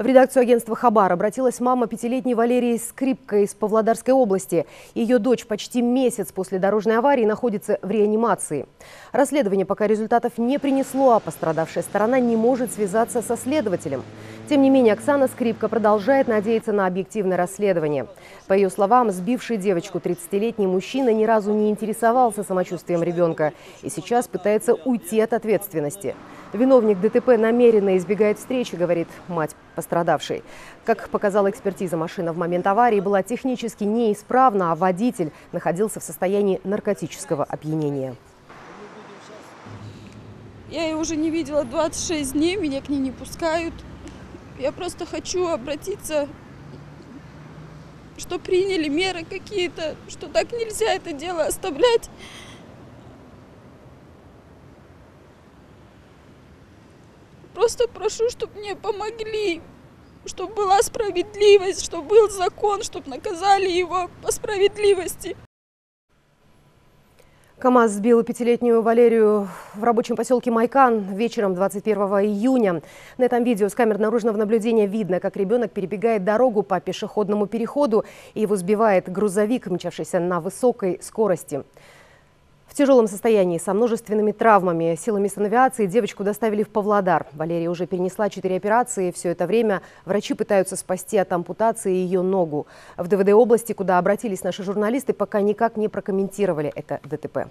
В редакцию агентства «Хабар» обратилась мама пятилетней Валерии Скрипка из Павлодарской области. Ее дочь почти месяц после дорожной аварии находится в реанимации. Расследование пока результатов не принесло, а пострадавшая сторона не может связаться со следователем. Тем не менее, Оксана Скрипка продолжает надеяться на объективное расследование. По ее словам, сбивший девочку 30-летний мужчина ни разу не интересовался самочувствием ребенка и сейчас пытается уйти от ответственности. Виновник ДТП намеренно избегает встречи, говорит мать пострадавшей. Как показала экспертиза, машина в момент аварии была технически неисправна, а водитель находился в состоянии наркотического опьянения. Я ее уже не видела 26 дней, меня к ней не пускают. Я просто хочу обратиться, что приняли меры какие-то, что так нельзя это дело оставлять. Просто прошу, чтобы мне помогли, чтобы была справедливость, чтобы был закон, чтобы наказали его по справедливости. КАМАЗ сбил пятилетнюю Валерию в рабочем поселке Майкан вечером 21 июня. На этом видео с камер наружного наблюдения видно, как ребенок перебегает дорогу по пешеходному переходу и его сбивает грузовик, мчавшийся на высокой скорости. В тяжелом состоянии со множественными травмами силами санавиации девочку доставили в Павлодар. Валерия уже перенесла четыре операции. Все это время врачи пытаются спасти от ампутации ее ногу. В ДВД области, куда обратились наши журналисты, пока никак не прокомментировали это ДТП.